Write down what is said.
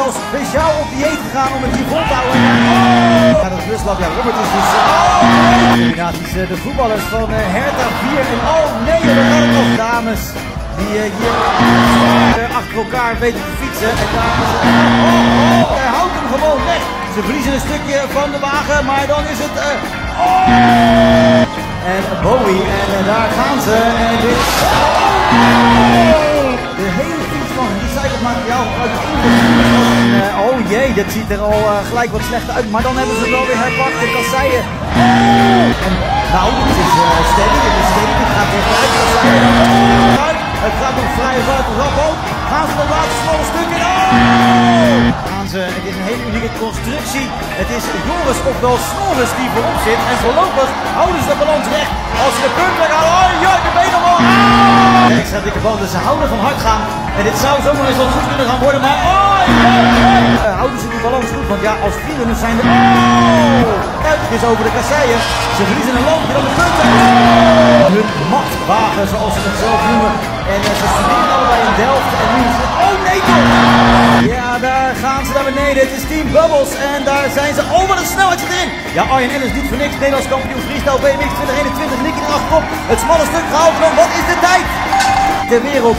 zelfs speciaal op dieet gegaan om het hier vol te houden. Ja, dat is rustlag. Ja, Robert is dus... Oh, combinaties. de voetballers van uh, Hertha 4 en oh nee, er gaan nog dames die hier achter elkaar weten te fietsen. En dames, oh, oh, oh, hij houdt hem gewoon weg. Ze verliezen een stukje van de wagen, maar dan is het... oh! En Bowie, en daar gaan ze. En dit... Oh jee, dat ziet er al uh, gelijk wat slechter uit. Maar dan hebben ze wel weer herpakt. De kasseien. En, nou, het is uh, steady. Het is steady. Het gaat weer uit. Het gaat nog vrij uit rap ook. Gaan ze de laatste smalle stuk in. Oh! Gaan ze, het is een hele unieke constructie. Het is Joris ofwel Snorris die voorop zit. En voorlopig houden ze de balans recht. Als ze de punt weghalen. Oh ja, benen omhoog. Oh! Extra dikke banden. Ze houden van hard gaan. En dit zou zomaar eens wel goed kunnen gaan worden. Maar oh. Want ja, als vrienden zijn de... Oh! Is over de kasseien. Ze verliezen een loopje dan de punten. Oh! Hun machtwagen, zoals ze het zelf noemen. En uh, ze studeren allebei in Delft. En nu is het... Oh nee toch! Ja, daar gaan ze naar beneden. Het is Team Bubbles. En daar zijn ze... Oh, wat een snelheid erin. Ja, Arjen Ellis doet voor niks. Nederlands kampioen freestyle BMX 2021. Nicky erachterop. Het smalle stuk gehaald. Wat is de tijd? Ter wereld.